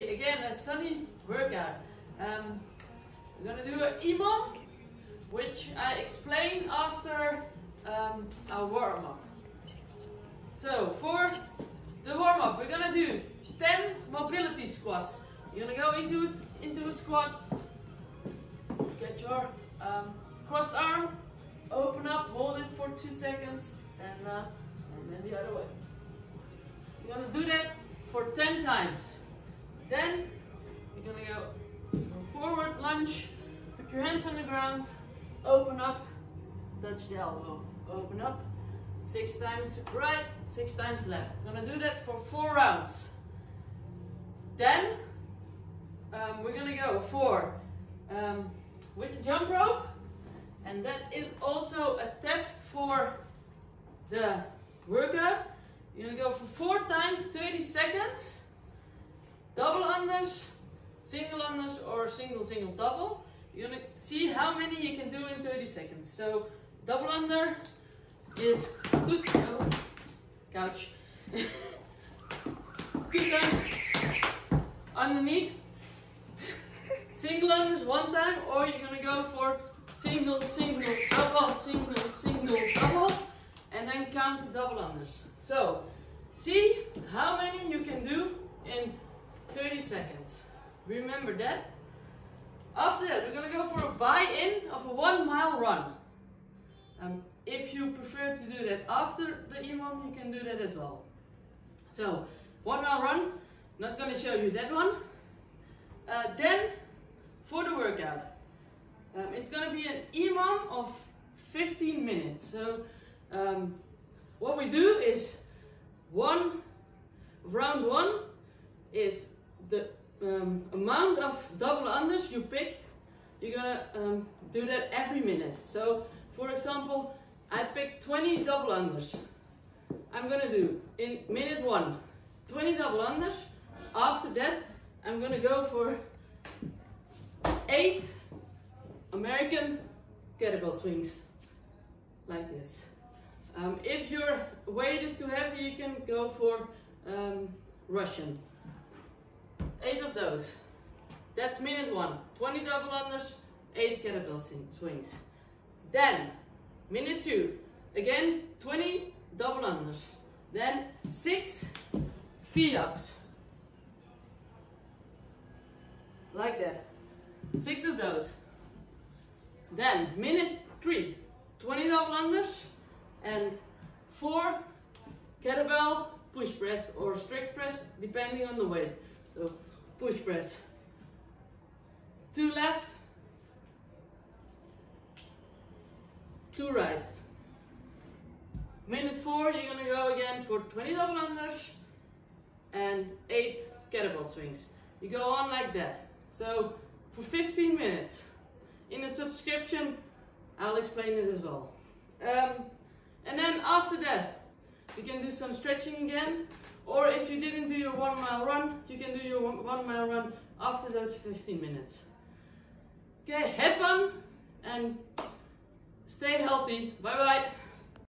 Again, a sunny workout. Um, we're gonna do an EMOM, which I explain after um, our warm up. So for the warm up, we're gonna do 10 mobility squats. You're gonna go into into a squat. Get your um, crossed arm, open up, hold it for two seconds, and uh, and then the other way. You're gonna do that for 10 times. Then you're gonna go forward lunge, put your hands on the ground, open up, touch the elbow, open up, six times right, six times left. I'm gonna do that for four rounds. Then um, we're gonna go for um, with the jump rope, and that is also a test for the workout. You're gonna go for four times 30 seconds double unders, single unders, or single, single, double. You're gonna see how many you can do in 30 seconds. So double under is couch. Two times underneath. Single unders one time, or you're gonna go for single, single, double, single, single, double, and then count the double unders. So see how many you can do in 30 seconds. Remember that. After that, we're gonna go for a buy-in of a one mile run. Um, if you prefer to do that after the EMOM, you can do that as well. So, one mile run, not gonna show you that one. Uh, then, for the workout, um, it's gonna be an EMOM of 15 minutes. So, um, what we do is one, round one is the um, amount of double unders you picked, you're gonna um, do that every minute. So, for example, I picked 20 double unders. I'm gonna do in minute one 20 double unders. After that, I'm gonna go for eight American kettlebell swings like this. Um, if your weight is too heavy, you can go for um, Russian. Eight of those. That's minute one. 20 double unders, eight kettlebell swings. Then, minute two. Again, 20 double unders. Then, six V-ups. Like that. Six of those. Then, minute three. 20 double unders and four kettlebell push press or strict press depending on the weight. So push press. Two left, two right. Minute four, you're gonna go again for 20 double unders and eight kettlebell swings. You go on like that. So for 15 minutes. In the subscription, I'll explain it as well. Um, and then after that, you can do some stretching again or if you didn't do your one mile run, you can do your one mile run after those 15 minutes. Okay, have fun and stay healthy. Bye bye.